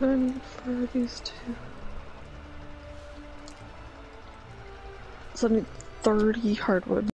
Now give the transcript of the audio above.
I need for these two? So I need 30 hardwood.